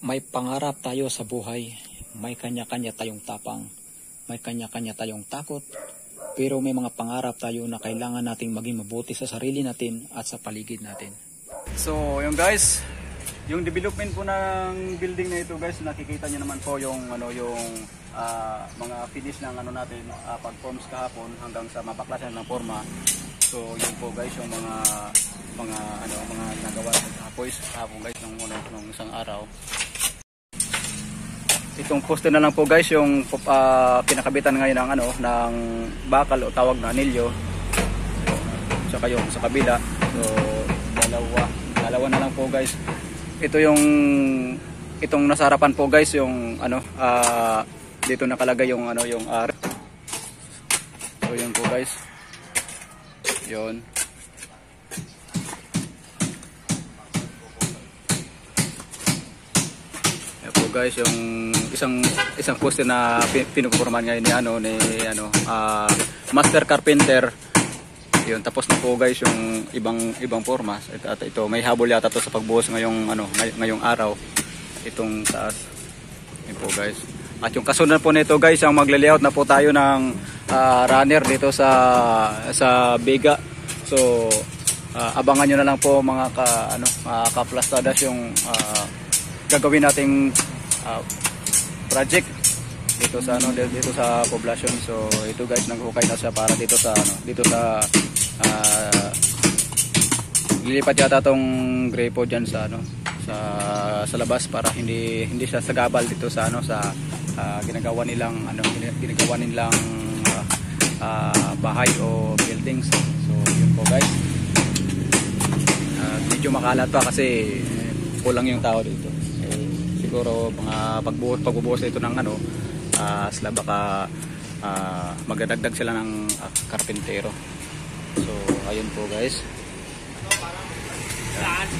May pangarap tayo sa buhay. May kanya-kanya tayong tapang. May kanya-kanya tayong takot. Pero may mga pangarap tayo na kailangan nating maging mabuti sa sarili natin at sa paligid natin. So, yung guys, yung development po ng building na ito guys, nakikita niyo naman po yung ano yung ah, mga finish ng ano natin ah, pag forms kahapon hanggang sa mabaklasan ng forma. So, yun po guys yung mga mga ano mga nagawa ng kapoy kahapon guys nung ano nung isang araw. Itong poste na lang po guys yung ah, pinakabitan ngayon ng ano ng bakal o tawag na anilyo. Tsaka yung sa kabila. So, dalawa. Dalawa na lang po guys. Ito yung itong nasa harapan po guys yung ano ah, dito nakalagay yung ano yung R. So yun po guys. Yun. Guys yung isang isang poste na pin- pinupormahan ngayon ni ano ni ano ah, Master Carpenter. Yun tapos na po guys yung ibang ibang forma. At, at ito may habol yata to sa pagbuhos ngayong ano ngay- ngayong araw. Itong taas. Yun po guys. At yung kasunod po nito guys ang magle-layout na po tayo ng ah, runner dito sa sa Biga so ah, abangan nyo na lang po mga ka ano mga kaplastadas yung ah, gagawin nating ah, project dito sa ano dito sa poblasyon. So ito guys naghukay na siya para dito sa ano dito sa ah, lilipat yata tong grepo diyan sa ano sa sa labas para hindi hindi siya sagabal dito sa ano sa ah, ginagawa nilang ano gina- ginagawa nilang ah, ah, bahay o buildings. So yun po guys. Ah, medyo makalat pa kasi eh, kulang yung tao dito siguro mga pagbuhos pagbubuhos ito ng ano ah, sila baka ah, magdadagdag sila ng ah, karpintero so ayun po guys Saan?